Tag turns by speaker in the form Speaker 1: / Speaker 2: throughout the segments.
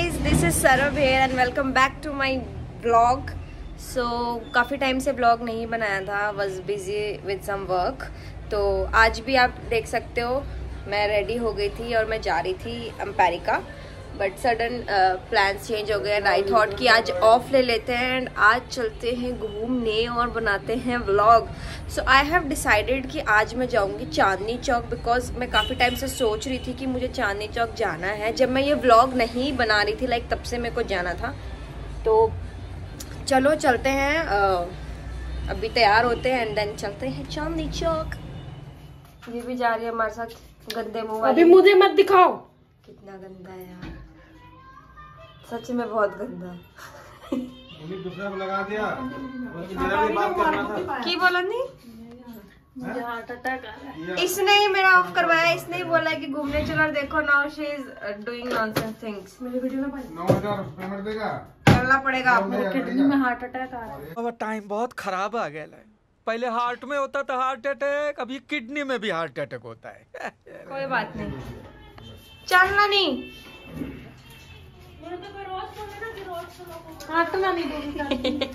Speaker 1: Guys this is Sarav here and welcome back to my blog so काफ़ी time से blog नहीं बनाया था was busy with some work तो आज भी आप देख सकते हो, मैं रेडी हो गई थी और मैं जा रही थी अम्पेरिका बट सडन प्लान्स चेंज हो गए एंड आई थॉट कि आज ऑफ़ ले लेते हैं एंड आज चलते हैं घूमने और बनाते हैं vlog so I have decided कि आज मैं जाऊँगी चांदनी चौक बिकॉज़ मैं काफ़ी टाइम से सोच रही थी कि मुझे चांदनी चौक जाना है. जब मैं ये व्लॉग नहीं बना रही थी लाइक तब से मेरे को जाना था. तो चलो चलते हैं uh, अभी तैयार होते हैं एंड देन चलते हैं चांदनी चौक. ये भी जा रही है हमारे साथ गंदे मुँह
Speaker 2: अभी मुझे मत दिखाओ।
Speaker 1: कितना गंदा है यार। सच में बहुत गंदा
Speaker 3: उन्हीं को लगा दिया। बल्कि मेरा भी बात करना था।
Speaker 1: की बोला नहीं
Speaker 2: मुझे हार्ट अटैक आ रहा है।
Speaker 1: इसने ही मेरा ऑफ़ करवाया। इसने ही बोला कि घूमने चलो और देखो now she is doing nonsense things
Speaker 2: मेरी वीडियो में भाई
Speaker 3: नौ हज़ार पेमेंट देगा।
Speaker 1: करना पड़ेगा आपको।
Speaker 2: मेरे किडनी में हार्ट अटैक आ रहा है।
Speaker 4: अब टाइम बहुत खराब आ गया है। पहले हार्ट में होता था हार्ट अटैक अभी किडनी में भी हार्ट अटैक होता है।
Speaker 1: कोई बात नहीं। चलना नहीं।
Speaker 2: हाथ में नहीं दूँगी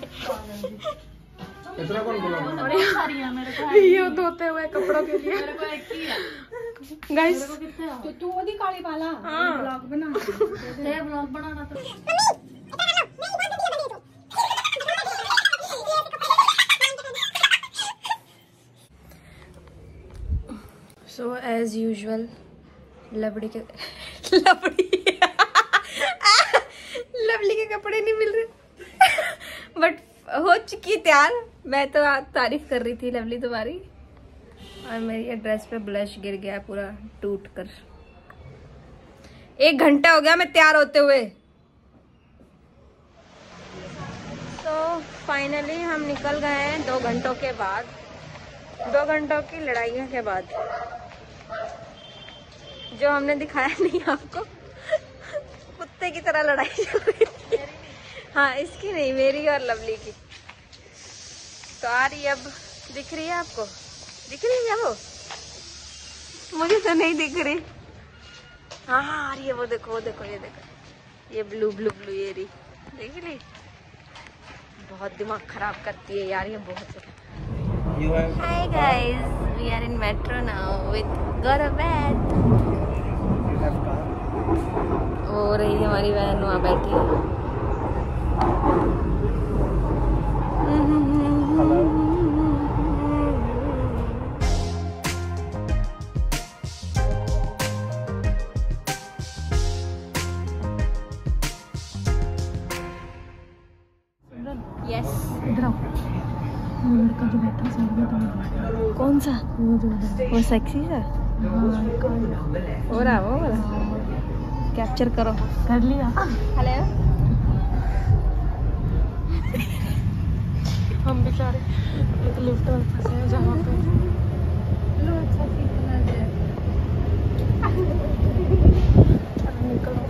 Speaker 3: इतना कौन बोला?
Speaker 2: मेरे को ये धोते हुए कपड़ों के लिए। मेरे को एक ही है। गाइस तो तू ओदी काली वाला ब्लॉग बना। ते ब्लॉग बनाना तो।
Speaker 1: सो एज यूजल लबड़ी के लबड़ी। लवली के कपड़े नहीं मिल रहे। बट हो चुकी है तैयार। मैं तो तारीफ़ कर रही थी लवली तुम्हारी। और मेरी ड्रेस पे ब्लश गिर गया पूरा टूट कर। एक घंटा हो गया मैं तैयार होते हुए। तो फाइनली हम निकल गए हैं दो घंटों के बाद। दो घंटों की लड़ाइयों के बाद। जो हमने दिखाया नहीं आपको। कुत्ते की तरह लड़ाई चल रही हाँ इसकी नहीं मेरी और लवली की। तो आ रही अब दिख रही है आपको? दिख रही है वो? मुझे तो नहीं दिख रही। हाँ हाँ आ रही है वो देखो वो देखो ये देखो। ये ब्लू ब्लू ब्लू ये रही। देख ली? बहुत दिमाग खराब करती है यार ये बहुत ज़्यादा। Hi guys, we are in metro now with Gauravet. हो रही है हमारी बहन वहाँ बैठी है। सेक्सी सा
Speaker 2: हाँ?
Speaker 1: हो रहा कैप्चर करो।
Speaker 2: कर लिया।
Speaker 1: हेलो
Speaker 2: हम बेचारे एक लिफ्ट में फंसे हैं जहाँ पे। चलो निकलो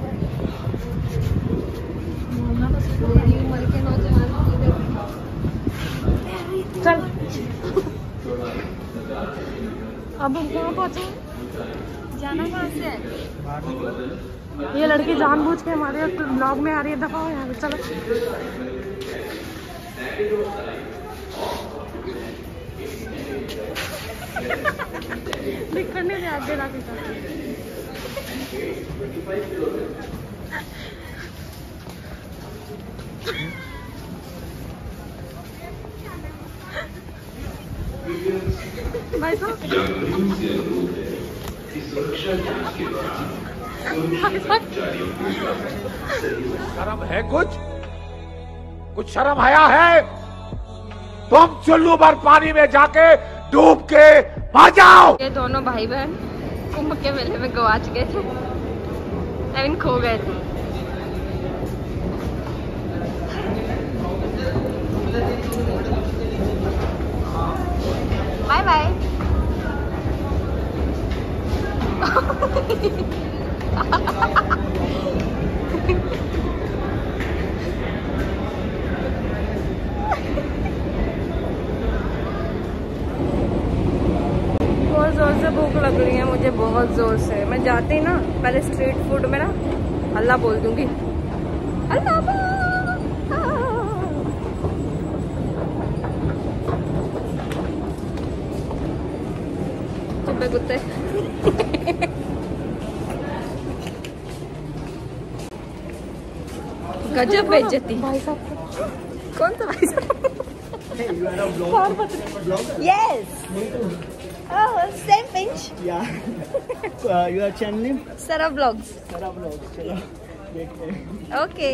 Speaker 2: बोलना बस चल अब हम कहाँ पहुँचे
Speaker 1: जाना कहाँ से
Speaker 2: ये लड़की जानबूझ के हमारे ब्लॉग में आ रही है। दफ़ा हो यहाँ चलो। दिखने से आगे ना किसा भाई साहब
Speaker 5: शर्म है कुछ? कुछ शर्म आया है? तुम चुल्लू भर पानी में जाके डूब के आ जाओ।
Speaker 1: ये दोनों भाई बहन कुंभ के मेले में गवाच गए थे। मीन खो गए थे। बाय बाय बहुत ज़ोर से भूख लग रही है, मुझे बहुत ज़ोर से। मैं जाती ना, पहले स्ट्रीट फ़ूड में ना, अल्लाह बोल दूँगी। अलावा कुत्ते कुत्ते गजब बेइज्जती भाई साहब कौन सा भाई साहब yes Oh, same pinch.
Speaker 6: Yeah. uh, your channel name?
Speaker 1: Sarah Vlogs.
Speaker 6: Sarah Vlog. चलो देखते हैं
Speaker 1: ओके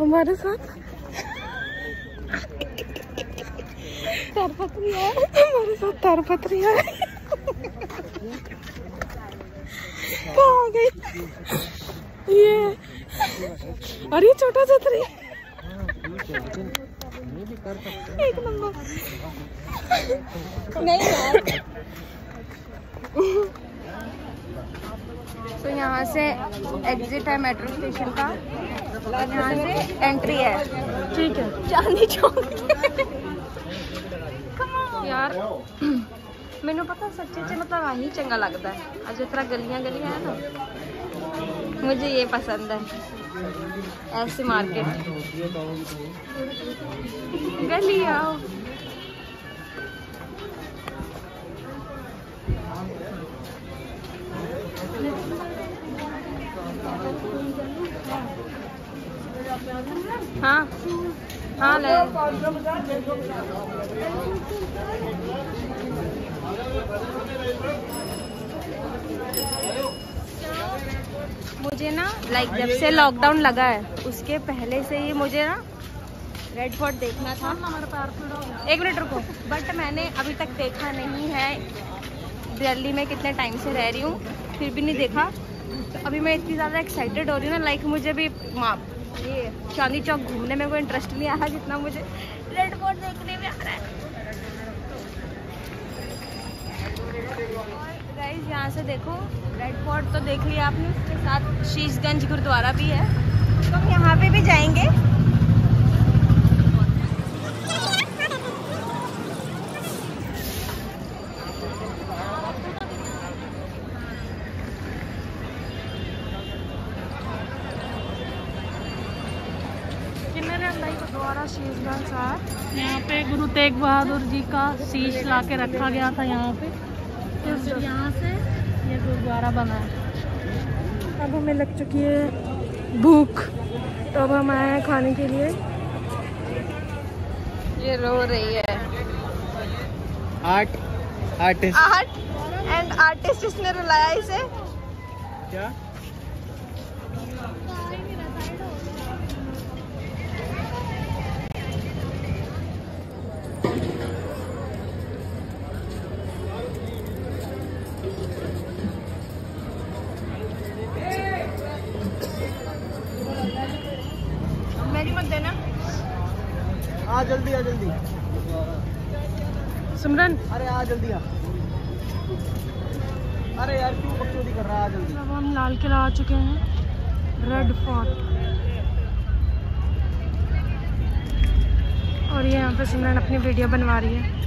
Speaker 1: हमारे साथ है। हमारे साथ तारपत्री है। कहाँ गई। ये। अरे छोटा छतरी। एक नंबर। नहीं यार। तो यहाँ से एग्जिट है मेट्रो स्टेशन का। यहाँ से एंट्री है। ठीक है। चांदी चौक यार ਮੈਨੂੰ ਪਤਾ सच्चे ਚ मतलब आही चंगा लगता है और जिस तरह गलियां गलियां है ना मुझे ये पसंद है ऐसी मार्केट गली आओ हाँ हाँ मुझे ना लाइक जब से लॉकडाउन लगा है, उसके पहले से ही मुझे ना रेड फोर्ट देखना था। एक मिनट रुको बट मैंने अभी तक देखा नहीं है, दिल्ली में कितने टाइम से रह रही हूँ, फिर भी नहीं देखा। तो अभी मैं इतनी ज़्यादा एक्साइटेड हो रही हूँ ना लाइक मुझे भी ये चांदी चौक घूमने में कोई इंटरेस्ट नहीं आया जितना मुझे। रेड फोर्ट देखने में आ रहा है। गाइज़ यहाँ से देखो रेड फोर्ट तो देख लिया आपने, उसके साथ शीशगंज गुरुद्वारा भी है। तो हम यहाँ पे भी जाएँगे।
Speaker 2: तेग बहादुर जी का शीश ला के रखा गया था यहाँ पे। फिर यहाँ से ये गुरुद्वारा बना है।
Speaker 1: अब हमें लग चुकी है भूख। तो अब हम आए हैं खाने के लिए। ये रो रही है।
Speaker 6: Art artist.
Speaker 1: Art and artist इसने रुलाया इसे।
Speaker 6: क्या?
Speaker 1: सिमरन।
Speaker 6: अरे आ जल्दी आ। अरे यार क्यों बकचोदी कर रहा है? आ जल्दी।
Speaker 2: अब हम लाल किला आ चुके हैं। रेड फोर्ट
Speaker 1: और ये यहाँ पे सिमरन अपनी वीडियो बनवा रही है।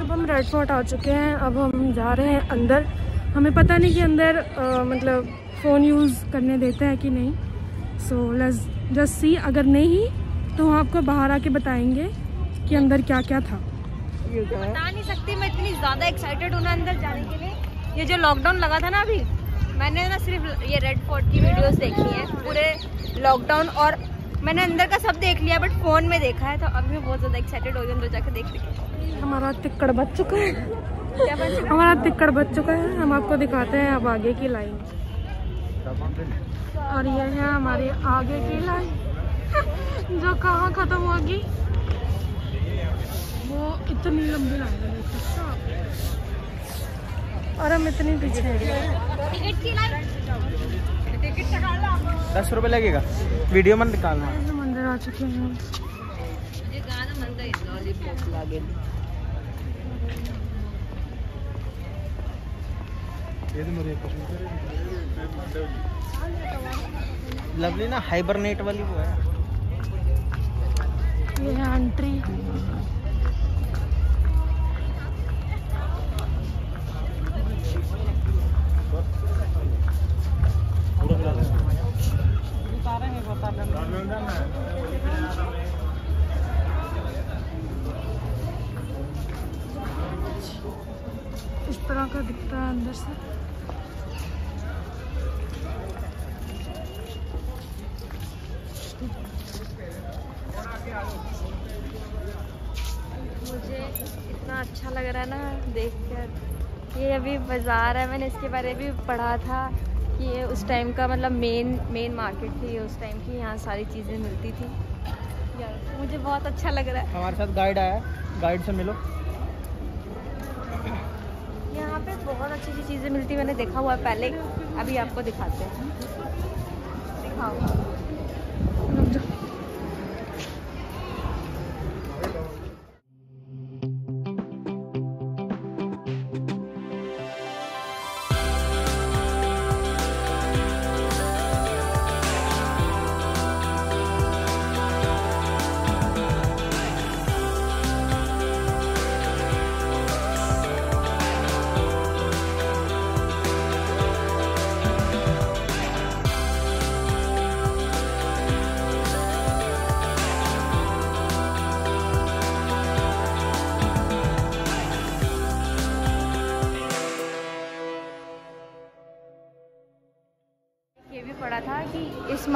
Speaker 1: अब हम रेड फोर्ट आ चुके हैं। अब हम जा रहे हैं अंदर। हमें पता नहीं कि अंदर अ, मतलब फ़ोन यूज़ करने देते हैं कि नहीं। सो लेट्स जस्ट सी अगर नहीं तो हम आपको बाहर आके बताएँगे कि अंदर क्या क्या था। बता नहीं सकती मैं इतनी ज़्यादा एक्साइटेड हूँ ना अंदर जाने के लिए। ये जो लॉकडाउन लगा था ना अभी मैंने ना सिर्फ़ ये रेड फोर्ट की वीडियोस देखी हैं पूरे लॉकडाउन और मैंने अंदर का सब देख लिया बट फ़ोन में देखा है तो अभी मैं बहुत ज़्यादा एक्साइटेड हो रही हूँ अंदर जाकर देखने के। हमारा तिक्कड़ बच चुका है। हमारा तिक्कड़ बच चुका है। हम आपको दिखाते हैं अब आगे की लाइन और ये है हमारी आगे की लाइन जो कहाँ ख़त्म होगी? वो इतनी लंबी लाइन है देखो। और हम इतनी पीछे हैं।
Speaker 6: दस रुपए लगेगा। वीडियो मत निकालना।
Speaker 1: मंदिर आ चुके हैं।
Speaker 6: लवली ना हाइबरनेट वाली वो है
Speaker 1: ये एंट्री
Speaker 2: इस तरह का दिखता है अंदर से।
Speaker 1: मुझे इतना अच्छा लग रहा है ना देख कर ये अभी बाज़ार है मैंने इसके बारे में भी पढ़ा था कि ये उस टाइम का मतलब मेन मेन मार्केट थी उस टाइम की यहाँ सारी चीज़ें मिलती थी। यार मुझे बहुत अच्छा लग रहा है।
Speaker 6: हमारे साथ गाइड आया है। गाइड से मिलो।
Speaker 1: यहाँ पे बहुत अच्छी अच्छी चीज़ें मिलती हैं मैंने देखा हुआ है पहले। अभी आपको दिखाते हैं। दिखाओ।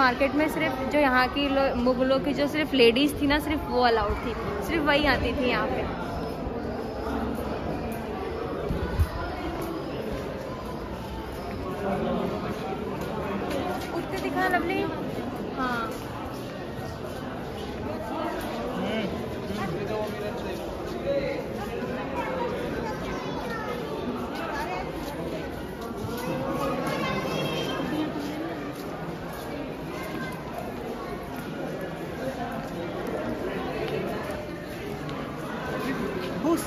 Speaker 1: मार्केट में सिर्फ़ जो यहाँ की मुगलों की जो सिर्फ़ लेडीज़ थी ना, सिर्फ़ वो अलाउड थी। सिर्फ़ वही आती थी यहाँ पे कुत्ते दिखा लवली हाँ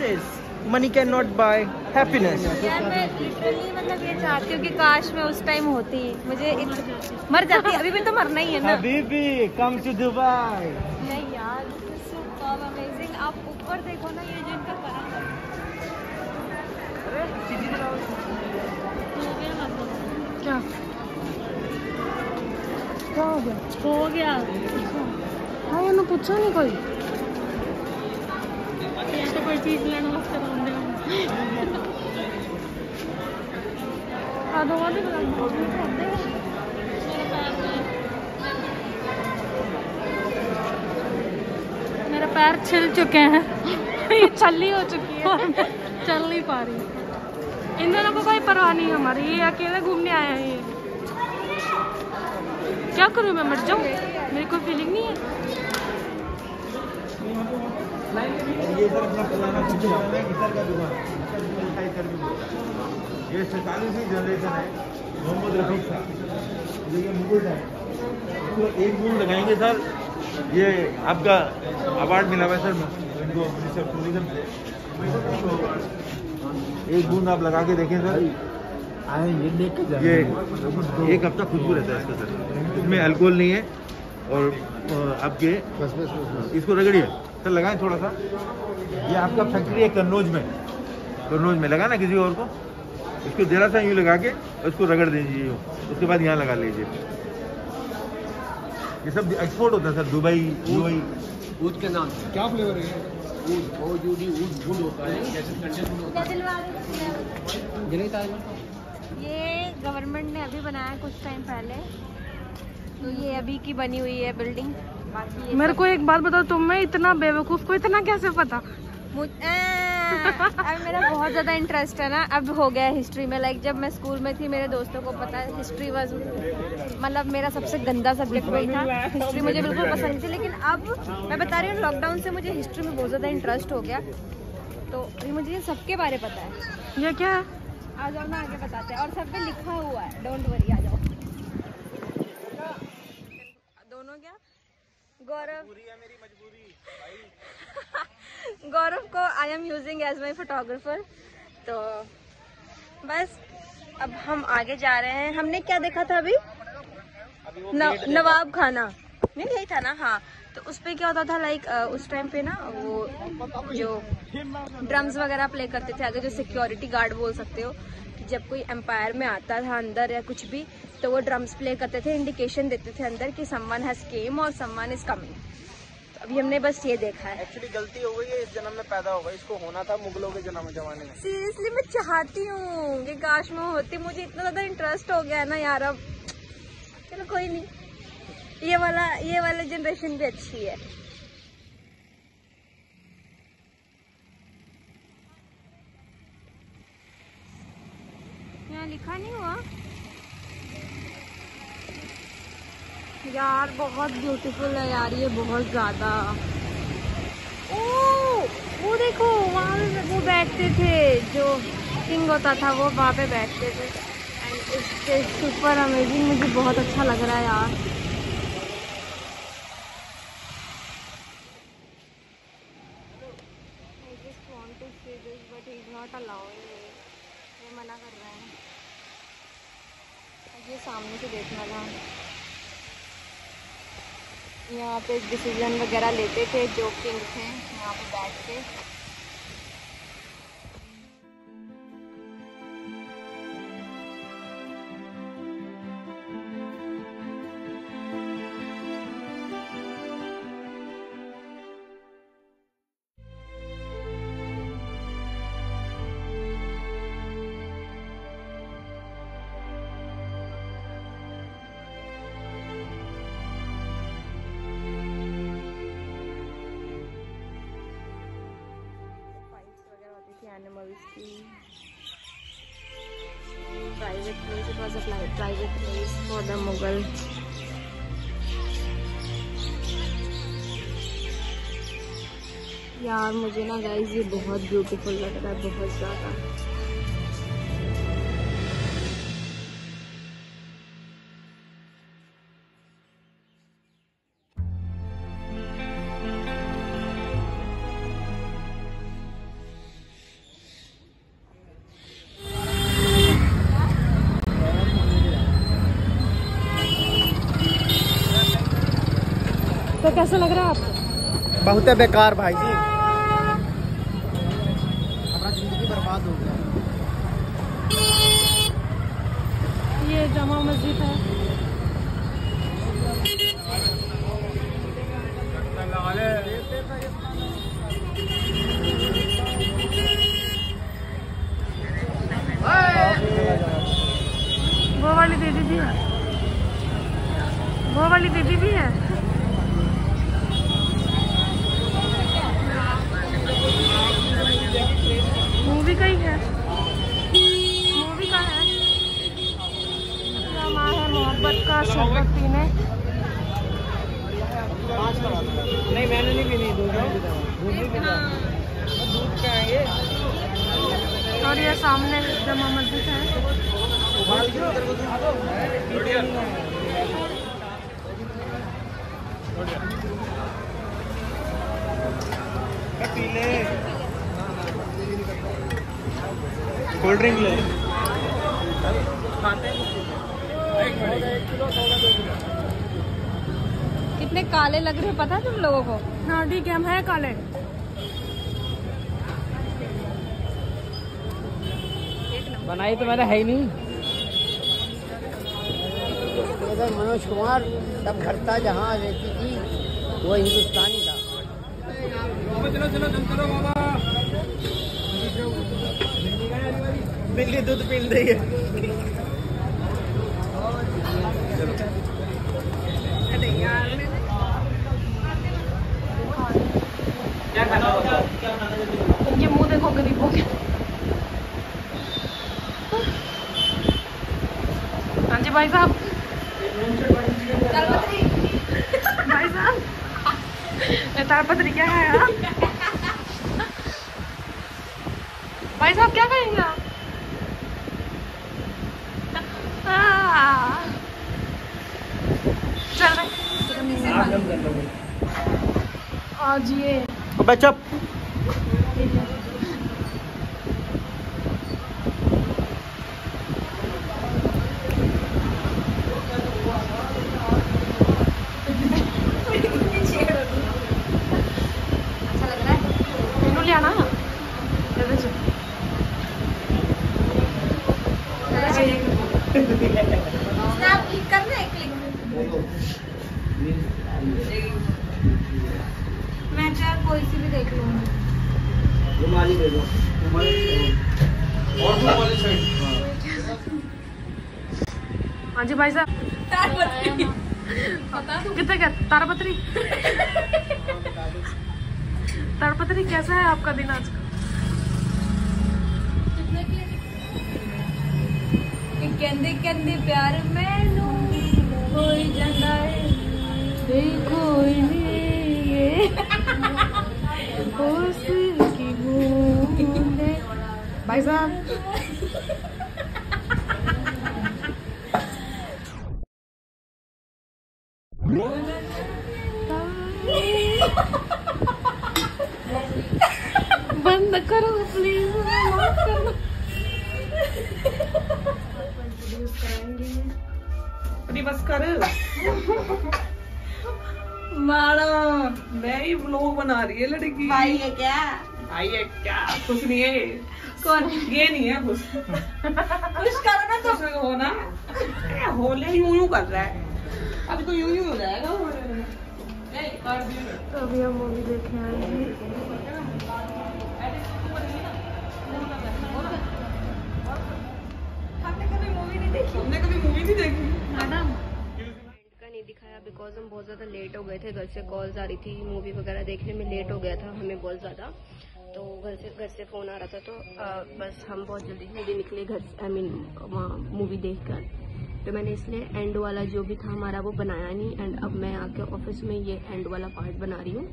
Speaker 6: Says money cannot buy happiness?
Speaker 1: यार मैं लिटरली मतलब ये चाहती हूँ कि काश मैं उस टाइम होती। मुझे इत... मर जाती अभी भी तो मरना ही है ना।
Speaker 6: Habibi, come to Dubai.
Speaker 1: नहीं यार अमेजिंग आप ऊपर देखो ना ये जो इनका है।
Speaker 2: क्या क्या? हो गया
Speaker 1: हो गया।
Speaker 2: हाँ ये ना पूछा नहीं कोई
Speaker 1: तो कोई चीज़ लेने वास्ते
Speaker 2: आधो वाले मेरे पैर छिल चुके हैं। ये छली हो चुकी है। चल नहीं पा रही। इन दोनों को कोई परवाह नहीं हमारी। ये अकेले घूमने आया हैं ये। क्या करूँ मैं? मर जाऊँ? मेरी कोई फीलिंग नहीं है।
Speaker 3: ये सर अपना पुराना है किसर का दुकान। ये सैतालीसवीं जनरेशन है मोहम्मद रफीक साहब ये मुकुल है इसको एक बूंद लगाएँगे सर ये आपका अवार्ड मिला हुआ है सर इनको मिनिस्टर टूरिज़्म से एक बूंद आप लगा के देखें सर।
Speaker 7: ये देख के
Speaker 3: ये एक हफ़्ता खुशबू रहता है इसका सर। इसमें अल्कोहल नहीं है और आपके इसको रगड़िए। सर लगाएँ थोड़ा सा। ये आपका फैक्ट्री है कन्नौज में। कन्नौज में लगा ना किसी और को? इसको जरा सा यूँ लगा के इसको रगड़ दीजिए उसके बाद यहाँ लगा लीजिए। ये सब एक्सपोर्ट होता है सर दुबई दुबई
Speaker 7: ऊद के नाम। से क्या फ्लेवर है? ऊद ओ यू डी ऊद फ़ूड होता है। जैसे कंडेंस होता है।
Speaker 1: ये गवर्नमेंट ने अभी बनाया कुछ टाइम पहले। तो ये अभी की बनी हुई है बिल्डिंग
Speaker 2: मेरे को एक बात बताओ तुम में इतना बेवकूफ़ को इतना कैसे पता?
Speaker 1: मुझ- अब मेरा बहुत ज़्यादा इंटरेस्ट है ना। अब हो गया हिस्ट्री में लाइक जब मैं स्कूल में थी मेरे दोस्तों को पता है हिस्ट्री वाज मतलब मेरा सबसे गंदा सब्जेक्ट वही था। हिस्ट्री मुझे बिल्कुल पसंद नहीं थी लेकिन अब मैं बता रही हूँ लॉकडाउन से मुझे हिस्ट्री में बहुत ज़्यादा इंटरेस्ट हो गया। तो अभी मुझे सबके बारे पता है।
Speaker 2: ये क्या है?
Speaker 1: आ जाओ ना आगे बताते हैं। और सब पे लिखा हुआ है। डोंट वरी आ जाओ। दोनों क्या? गौरव। गौरव को I am using as my photographer तो बस अब हम आगे जा रहे हैं। हमने क्या देखा था अभी? न, नवाब खाना। नहीं यही था ना? हाँ। तो उस पे क्या होता था लाइक उस टाइम पे ना वो जो ड्रम्स वगैरह प्ले करते थे अगर जो सिक्योरिटी गार्ड बोल सकते हो कि जब कोई एम्पायर में आता था अंदर या कुछ भी तो वो ड्रम्स प्ले करते थे इंडिकेशन देते थे अंदर कि समवन हैज़ केम और समवन इज़ कमिंग अभी हमने बस ये देखा है।
Speaker 6: एक्चुअली गलती हो गई है इस जन्म में पैदा होगा इसको होना था मुगलों के जन्म जमाने में।
Speaker 1: सीरियसली मैं चाहती हूँ कि काश मैं होती मुझे इतना ज़्यादा इंटरेस्ट हो गया है ना यार अब। चलो कोई नहीं। ये वाला ये वाला जनरेशन भी अच्छी है। यहाँ लिखा नहीं हुआ? यार, बहुत ब्यूटीफुल है यार, ये बहुत ज़्यादा। ओ वो देखो, वहाँ पे वो बैठते थे, जो किंग होता था, वो वहाँ पे बैठते थे। एंड इट्स सुपर अमेजिंग मुझे बहुत अच्छा लग रहा है यार I just want to see this, but he's not allowing me. ये मना कर रहा है ये सामने से देखना था यहाँ पे डिसीज़न वगैरह लेते थे जो किंग थे यहाँ पे बैठ के। It place for the Mughal. यार, मुझे ना गाइस ये बहुत ब्यूटीफुल लग रहा है, बहुत ज़्यादा कैसा लग रहा है आपको?
Speaker 6: बहुत है बेकार भाई जी। हमारा ज़िंदगी बर्बाद हो गया।
Speaker 2: ये जामा मस्जिद है वो वाली दीदी भी है वो वाली दीदी भी है मूवी का ही है मूवी का है ड्रामा है मोहब्बत का शरबत पीने
Speaker 6: नहीं मैंने नहीं पीनी दूध दूध नहीं पीना दूध का है ये
Speaker 2: और ये सामने जमा मस्जिद है।
Speaker 6: कोल्ड ड्रिंक ले।
Speaker 1: कितने काले लग रहे हो पता है तुम लोगों को?
Speaker 2: हाँ ठीक है हम है काले।
Speaker 6: बनाई तो मैंने है ही नहीं। मनोज कुमार तब घर था जहाँ रहती थी वो हिंदुस्तानी था। बिल्ली दूध पीन रही है
Speaker 2: ये मुँह देखो गरीबों के हाँ जी भाई साहब भाई साहब ये तारपत्री क्या है यार भाई साहब क्या करेंगे आप आ, चल रहे आज ये
Speaker 6: अबे चुप
Speaker 1: अच्छा लग रहा है
Speaker 2: मेनू लिया ना जल्दी से
Speaker 1: स्नैप क्लिक करना है क्लिक
Speaker 8: मैं चाहे कोई सी भी देख लूँगी
Speaker 6: रुमाली दे दो और दो वाली साइड
Speaker 9: हाँ जी भाई साहब। कितने क्या तारापत्री। तारापत्री कैसा है आपका दिन आज? का
Speaker 8: कहते कहते प्यार मैनू होई जांदा है कोई नहीं
Speaker 9: भाई साहब बंद करो प्लीज़ माफ़ करो अरे बस कर।
Speaker 8: मारो
Speaker 9: मैं ही व्लॉग बना रही है लड़की।
Speaker 8: भाई है क्या?
Speaker 9: भाई है क्या? कुछ नहीं है
Speaker 8: कौन?
Speaker 9: ये नहीं है कुछ
Speaker 8: कुछ करो ना तो
Speaker 9: कुछ हो ना? होले यूँ यूँ कर रहा है। अब तो यूँ यूँ हो जाएगा। तो अभी हम मूवी देखने आए हैं।
Speaker 8: देखी?
Speaker 9: हमने कभी मूवी नहीं देखी। मैडम
Speaker 8: का नहीं दिखाया बिकॉज़ हम बहुत ज़्यादा लेट हो गए थे घर से कॉल्स आ रही थी मूवी वगैरह देखने में लेट हो गया था हमें बहुत ज़्यादा। तो घर से घर से फ़ोन आ रहा था तो आ, बस हम बहुत जल्दी जल्दी निकले घर से आई मीन वहाँ मूवी देख कर तो मैंने इसलिए एंड वाला जो भी था हमारा वो बनाया नहीं एंड अब मैं आके ऑफ़िस में ये एंड वाला पार्ट बना रही हूँ।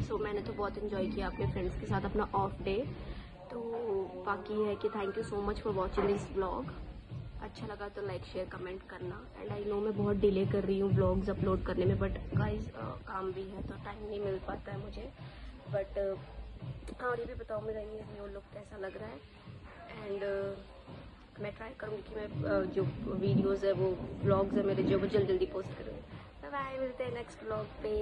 Speaker 8: सो so, मैंने तो बहुत इन्जॉय किया अपने फ्रेंड्स के साथ अपना ऑफ़ डे तो बाकी है कि thank you so much for watching this blog अच्छा लगा तो लाइक शेयर कमेंट करना. एंड आई नो मैं बहुत डिले कर रही हूँ ब्लॉग्स अपलोड करने में बट गाइस काम भी है तो टाइम नहीं मिल पाता है मुझे. बट हाँ और ये भी बताओ मेरा ये न्यू लुक कैसा लग रहा है? एंड uh, मैं ट्राई करूँगी कि मैं uh, जो वीडियोज़ है वो ब्लॉग्स है मेरे जो वो जल्दी जल्दी पोस्ट करूँगी. बाय मिलते हैं नेक्स्ट व्लॉग पे.